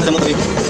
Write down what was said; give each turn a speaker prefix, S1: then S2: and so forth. S1: Saya m